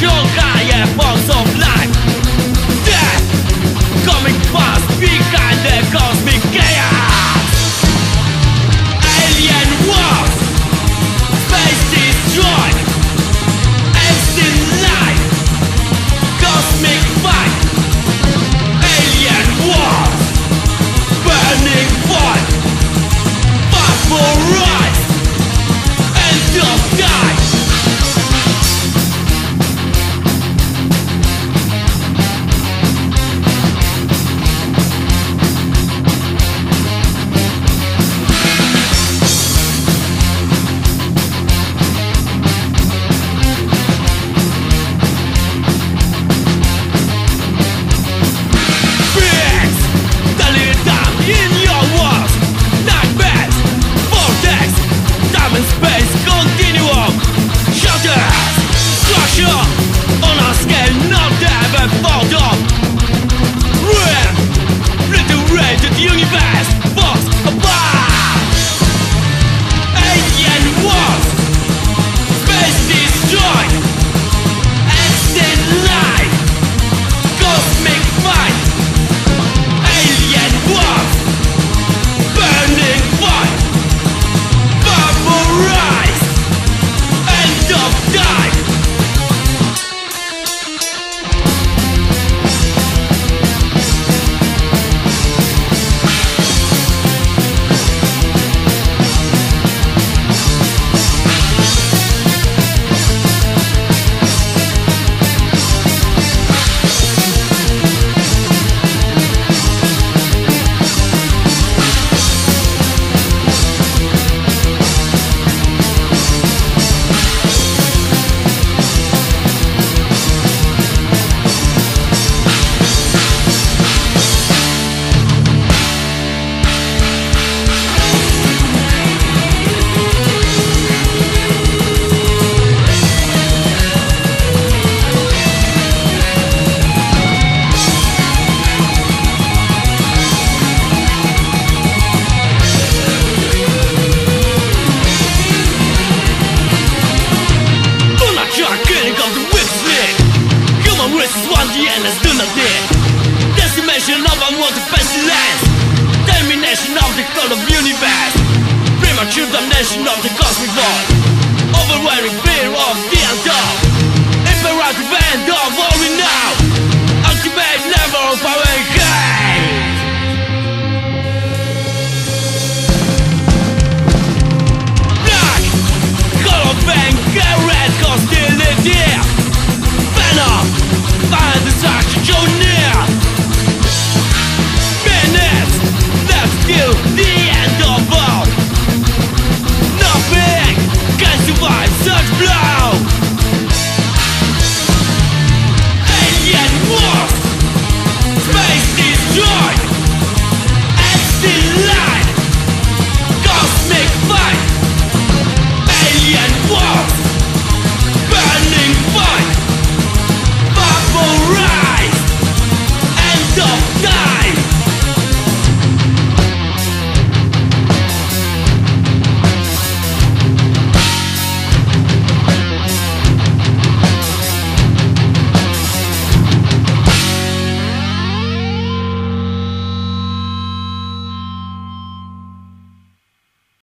jogar. Congress one the endless do not need Decimation of unwanted world lands Termination of the code of universe.